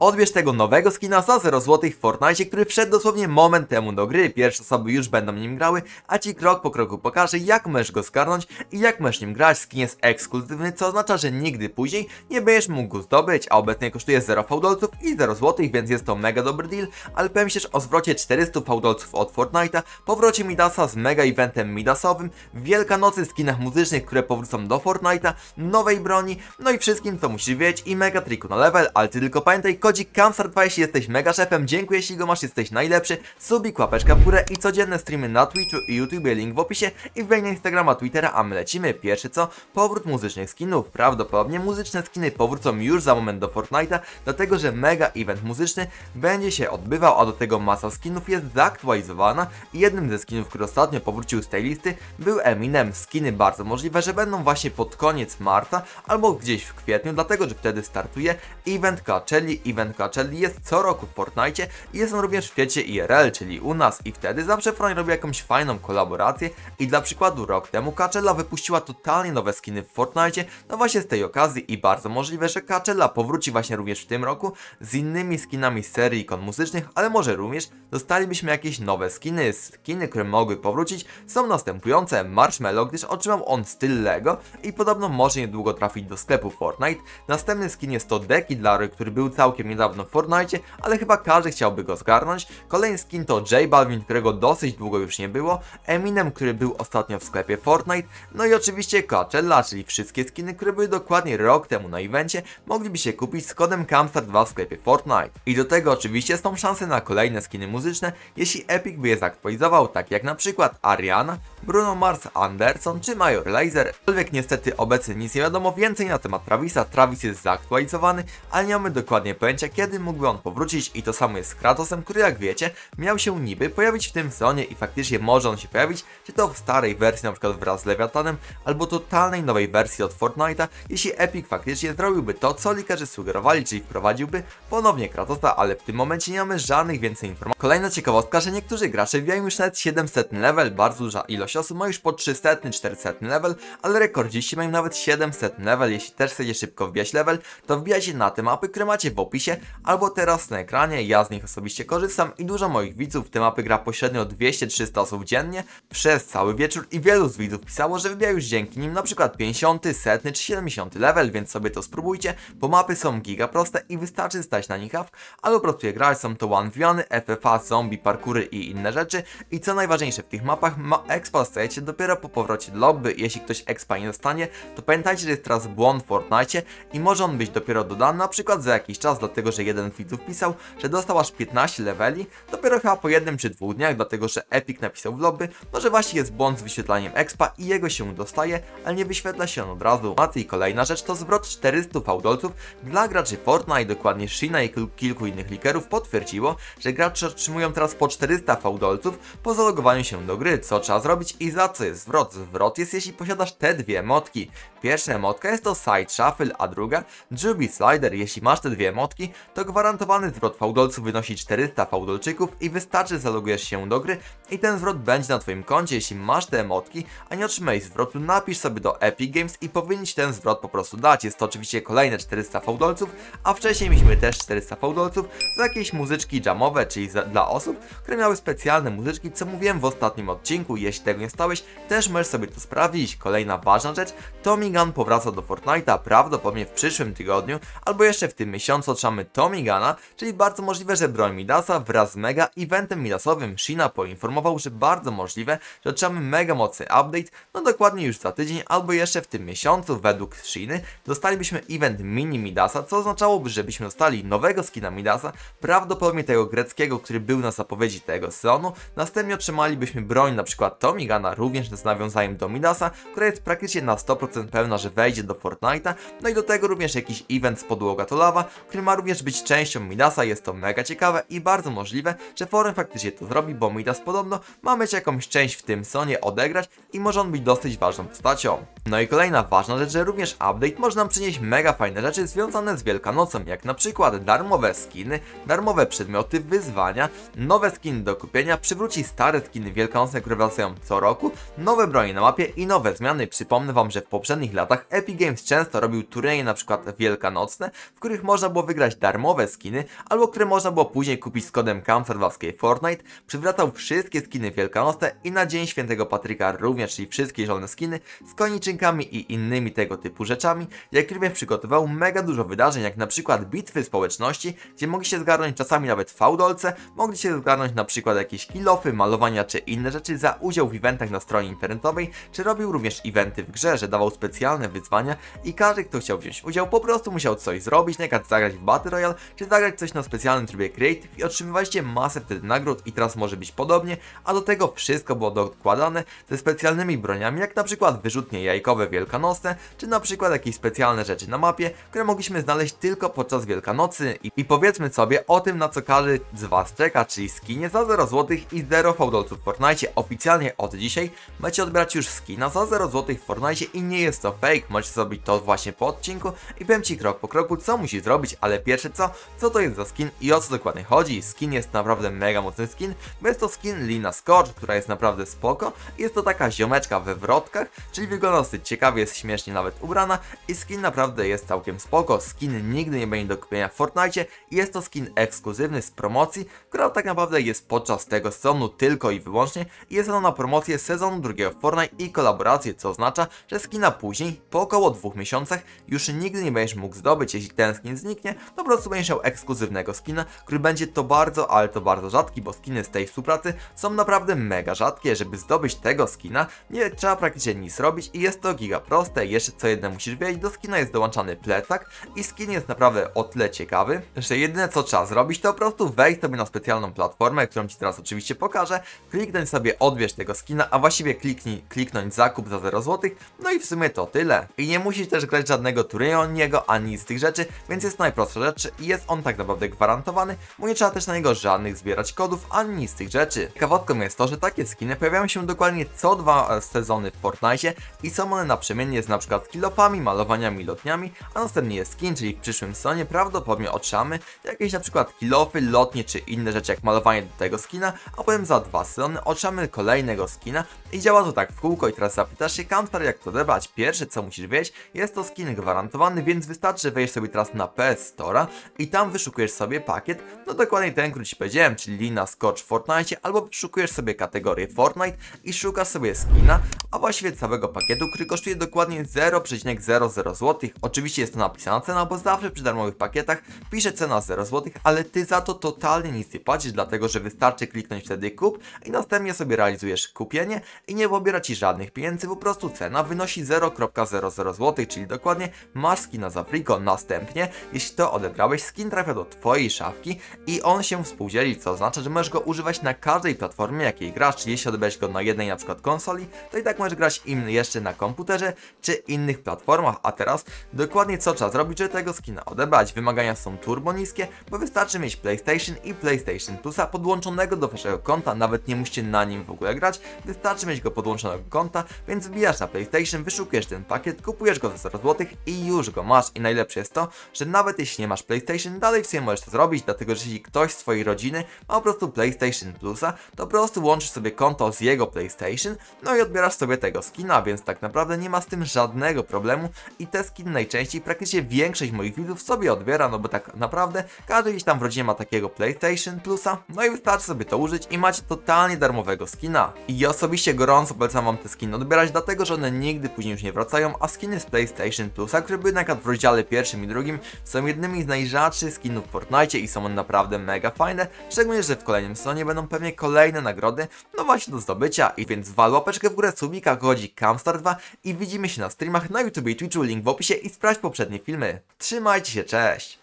Odbierz tego nowego skina za 0 zł w Fortnite, który wszedł dosłownie moment temu do gry. Pierwsze osoby już będą nim grały, a ci krok po kroku pokażę, jak możesz go zgarnąć i jak możesz nim grać. Skin jest ekskluzywny, co oznacza, że nigdy później nie będziesz mógł go zdobyć, a obecnie kosztuje 0 fałdolców i 0 zł, więc jest to mega dobry deal, ale powiem o zwrocie 400 fałdolców od Fortnite'a, powrocie Midasa z mega eventem Midasowym, Wielkanocy skinach muzycznych, które powrócą do Fortnite'a, nowej broni, no i wszystkim co musisz wiedzieć i mega triku na level, ale ty tylko pamiętaj, kodzik Kamstar2 jeśli jesteś mega szefem, dziękuję jeśli go masz, jesteś najlepszy, subik, łapeczka w górę i codzienne streamy na Twitchu i YouTube, link w opisie i wbij na Instagrama, Twittera, a my lecimy. Pierwszy co? Powrót muzycznych skinów, prawdopodobnie muzyczne skiny powrócą już za moment do Fortnite'a, dlatego że mega event muzyczny będzie się odbywał, a do tego masa skinów jest zaktualizowana i jednym ze skinów, który ostatnio powrócił z tej listy był Eminem. Skiny bardzo możliwe, że będą właśnie pod koniec marca albo gdzieś w kwietniu, dlatego że wtedy startuje event Coachelli. Event Coachelli jest co roku w Fortnite i jest on również w świecie IRL, czyli u nas i wtedy zawsze Fortnite robi jakąś fajną kolaborację i dla przykładu rok temu Coachella wypuściła totalnie nowe skiny w Fortnite, no właśnie z tej okazji i bardzo możliwe, że Coachella powróci właśnie również w tym roku z innymi skinami serii ikon muzycznych, ale może również dostalibyśmy jakieś nowe skiny. Skiny, które mogły powrócić są następujące Marshmallow, gdyż otrzymał on styl Lego i podobno może niedługo trafić do sklepu Fortnite. Następny skin jest to Deki Dlary, który był całkiem niedawno w Fortnite, ale chyba każdy chciałby go zgarnąć. Kolejny skin to J Balvin, którego dosyć długo już nie było, Eminem, który był ostatnio w sklepie Fortnite, no i oczywiście Coachella, czyli wszystkie skiny, które były dokładnie rok temu na evencie, mogliby się kupić z kodem Camstar2 w sklepie Fortnite. I do tego oczywiście są szanse na kolejne skiny muzyczne, jeśli Epic by je zaktualizował, tak jak na przykład Ariana, Bruno Mars Anderson czy Major Laser. Aczkolwiek niestety obecnie nic nie wiadomo więcej na temat Travisa. Travis jest zaktualizowany, ale nie mamy dokładnie pojęcia kiedy mógłby on powrócić i to samo jest z Kratosem, który jak wiecie miał się niby pojawić w tym sezonie i faktycznie może on się pojawić, czy to w starej wersji na przykład wraz z Leviathanem, albo totalnej nowej wersji od Fortnite'a, jeśli Epic faktycznie zrobiłby to, co likerzy sugerowali, czyli wprowadziłby ponownie Kratosa, ale w tym momencie nie mamy żadnych więcej informacji. Kolejna ciekawostka, że niektórzy gracze wbijają już nawet 700 level, bardzo duża ilość osób ma już po 300, 400 level, ale rekordziści mają nawet 700 level, jeśli też chcecie szybko wbijać level, to wbijajcie na te mapy, które macie w opisie, albo teraz na ekranie, ja z nich osobiście korzystam i dużo moich widzów. Te mapy gra pośrednio 200-300 osób dziennie przez cały wieczór i wielu z widzów pisało, że wybija już dzięki nim przykład 50, 100 czy 70 level, więc sobie to spróbujcie, bo mapy są giga proste i wystarczy stać na nich hawk, albo po prostu je grać, są to one wiany, FFA, zombie, parkury i inne rzeczy. I co najważniejsze w tych mapach, ma expa dostajecie dopiero po powrocie do lobby, jeśli ktoś expa nie dostanie, to pamiętajcie, że jest teraz błąd w Fortnite i może on być dopiero dodany na przykład za jakiś czas, dlatego że jeden z widzów pisał, że dostał aż 15 leveli, dopiero chyba po jednym czy dwóch dniach, dlatego że Epic napisał w lobby, no że właśnie jest błąd z wyświetlaniem expa i jego się dostaje, ale nie wyświetla się on od razu. I kolejna rzecz to zwrot 400 fałdolców dla graczy Fortnite, dokładnie Shina i kilku innych likerów potwierdziło, że gracze otrzymują teraz po 400 fałdolców po zalogowaniu się do gry, co trzeba zrobić i za co jest zwrot. Zwrot jest jeśli posiadasz te dwie emotki. Pierwsza emotka jest to Side Shuffle, a druga Juby Slider. Jeśli masz te dwie emotki, to gwarantowany zwrot fałdolców wynosi 400 fałdolczyków i wystarczy zalogujesz się do gry i ten zwrot będzie na twoim koncie. Jeśli masz te emotki, a nie otrzymałeś zwrotu, napisz sobie do Epic Games i powinien ci ten zwrot po prostu dać. Jest to oczywiście kolejne 400 fałdolców, a wcześniej mieliśmy też 400 fałdolców za jakieś muzyczki jamowe, czyli za, dla osób, które miały specjalne muzyczki, co mówiłem w ostatnim odcinku. Jeśli tego nie stałeś, też możesz sobie to sprawdzić. Kolejna ważna rzecz, Tommy Gun powraca do Fortnite'a prawdopodobnie w przyszłym tygodniu, albo jeszcze w tym miesiącu otrzymamy Tommy Guna, czyli bardzo możliwe, że broń Midasa wraz z mega eventem Midasowym Shina poinformował, że bardzo możliwe, że otrzymamy mega mocny update, no dokładnie już za tydzień, albo jeszcze w tym miesiącu. Według Shiny dostalibyśmy event mini Midasa, co oznaczałoby, żebyśmy dostali nowego skina Midasa, prawdopodobnie tego greckiego, który był na zapowiedzi tego sezonu, następnie otrzymalibyśmy broń przykład Tommy Guna, również z nawiązaniem do Midasa, która jest praktycznie na 100% pewna, że wejdzie do Fortnite'a, no i do tego również jakiś event z podłoga to lawa, który ma również być częścią Midasa, jest to mega ciekawe i bardzo możliwe, że Forum faktycznie to zrobi, bo Midas podobno ma mieć jakąś część w tym sonie odegrać i może on być dosyć ważną postacią. No i kolejna ważna rzecz, że również update może nam przynieść mega fajne rzeczy związane z Wielkanocą, jak na przykład darmowe skiny, darmowe przedmioty, wyzwania, nowe skiny do kupienia, przywróci stare skiny wielkanocne, które wracają co co roku, nowe bronie na mapie i nowe zmiany. Przypomnę wam, że w poprzednich latach Epic Games często robił turnieje przykład wielkanocne, w których można było wygrać darmowe skiny, albo które można było później kupić z kodem Kamserwowskiej Fortnite. Przywracał wszystkie skiny wielkanocne i na Dzień Świętego Patryka również, czyli wszystkie zielone skiny z koniczynkami i innymi tego typu rzeczami. Jak również przygotował mega dużo wydarzeń, jak przykład bitwy społeczności, gdzie mogliście zgarnąć czasami nawet fałdolce, mogliście zgarnąć na przykład jakieś kilofy, malowania czy inne rzeczy za udział w eventach na stronie internetowej, czy robił również eventy w grze, że dawał specjalne wyzwania i każdy, kto chciał wziąć udział, po prostu musiał coś zrobić, na przykład zagrać w Battle Royale, czy zagrać coś na specjalnym trybie Creative i otrzymywaliście masę wtedy nagród i teraz może być podobnie, a do tego wszystko było dokładane ze specjalnymi broniami, jak na przykład wyrzutnie jajkowe wielkanocne, czy na przykład jakieś specjalne rzeczy na mapie, które mogliśmy znaleźć tylko podczas Wielkanocy i, i powiedzmy sobie o tym, na co każdy z Was czeka, czyli skinie za 0 zł i 0 fałdolców w Fortnite. Oficjalnie od dzisiaj macie odbierać już skina za 0 zł w Fortnite i nie jest to fake, możecie zrobić to właśnie po odcinku i powiem Ci krok po kroku, co musisz zrobić, ale pierwsze co, co to jest za skin i o co dokładnie chodzi. Skin jest naprawdę mega mocny skin, bo jest to skin Lina Scorch, która jest naprawdę spoko. Jest to taka ziomeczka we wrotkach, czyli wygląda dosyć ciekawie, jest śmiesznie nawet ubrana i skin naprawdę jest całkiem spoko. Skin nigdy nie będzie do kupienia w Fortnite jest to skin ekskluzywny z promocji, która tak naprawdę jest podczas tego sezonu tylko i wyłącznie jest ona na promocję sezonu drugiego Fortnite i kolaborację, co oznacza, że skina później, po około dwóch miesiącach, już nigdy nie będziesz mógł zdobyć. Jeśli ten skin zniknie, po prostu będziesz miał ekskluzywnego skina, który będzie to bardzo, ale to bardzo rzadki, bo skiny z tej współpracy są naprawdę mega rzadkie. Żeby zdobyć tego skina, nie trzeba praktycznie nic robić i jest to giga proste. Jeszcze co jedno musisz wiedzieć, do skina jest dołączany plecak i skin jest naprawdę o tyle ciekawy, że jedyne co trzeba zrobić, to po prostu wejść sobie na specjalną platformę, którą Ci teraz oczywiście pokażę, kliknąć sobie odbierz tego skina, a właściwie kliknij, kliknąć zakup za 0 zł, no i w sumie to tyle. I nie musisz też grać żadnego turnieju od niego, ani z tych rzeczy, więc jest najprostsza rzecz i jest on tak naprawdę gwarantowany, bo nie trzeba też na niego żadnych zbierać kodów, ani z tych rzeczy. Ciekawostką jest to, że takie skiny pojawiają się dokładnie co dwa e, sezony w Fortnite i są one naprzemiennie z przykład kilopami, malowaniami, lotniami, a następnie jest skin, czyli w przyszłym sezonie prawdopodobnie otrzymamy jakieś na przykład kilofy, lotnie czy inne rzeczy jak malowanie do tego skina, a potem za dwa sezony otrzymamy kolejnego skina i działa to tak w kółko i teraz zapytasz się Kamper jak to odebrać. Pierwsze co musisz wiedzieć, jest to skin gwarantowany, więc wystarczy wejść sobie teraz na PS Store'a i tam wyszukujesz sobie pakiet, no dokładnie ten, który Ci powiedziałem, czyli Lina Scotch Fortnite, albo wyszukujesz sobie kategorię Fortnite i szukasz sobie skina, a właściwie całego pakietu, który kosztuje dokładnie 0,00 zł. Oczywiście jest to napisana cena, bo zawsze przy darmowych pakietach pisze cena 0 zł, ale Ty za to totalnie nic nie płacisz, dlatego że wystarczy kliknąć wtedy kup i następnie sobie realizujesz kupienie i nie pobiera Ci żadnych pieniędzy, po prostu cena wynosi 0,00 zł, czyli dokładnie masz skina za friko. Następnie, jeśli to odebrałeś, skin trafia do Twojej szafki i on się współdzieli, co oznacza, że możesz go używać na każdej platformie, jakiej grasz, czyli jeśli odebrałeś go na jednej na przykład konsoli, to i tak możesz grać im jeszcze na komputerze czy innych platformach, a teraz dokładnie co trzeba zrobić, żeby tego skina odebrać. Wymagania są turbo niskie, bo wystarczy mieć PlayStation i PlayStation Plusa podłączonego do waszego konta, nawet nie musicie na nim w ogóle grać, wystarczy mieć go podłączonego konta, więc wbijasz na PlayStation, wyszukujesz ten pakiet, kupujesz go za 0 zł i już go masz. I najlepsze jest to, że nawet jeśli nie masz PlayStation, dalej w sumie możesz to zrobić, dlatego że jeśli ktoś z twojej rodziny ma po prostu PlayStation Plusa, to po prostu łączysz sobie konto z jego PlayStation, no i odbierasz sobie tego skina, więc tak naprawdę nie ma z tym żadnego problemu i te skiny najczęściej praktycznie większość moich widzów sobie odbiera, no bo tak naprawdę każdy gdzieś tam w rodzinie ma takiego PlayStation Plusa, no i wystarczy sobie to użyć i macie totalnie darmowego skina. I osobiście gorąco polecam wam te skiny odbierać, dlatego że one nigdy później już nie a skiny z PlayStation Plusa, które były na przykład w rozdziale pierwszym i drugim, są jednymi z najrzadszych skinów w Fortnite i są one naprawdę mega fajne, szczególnie, że w kolejnym sezonie będą pewnie kolejne nagrody, no właśnie do zdobycia, i więc wal łapeczkę w górę, subika, godzi Camstar 2 i widzimy się na streamach na YouTube i Twitchu, link w opisie i sprawdź poprzednie filmy. Trzymajcie się, cześć!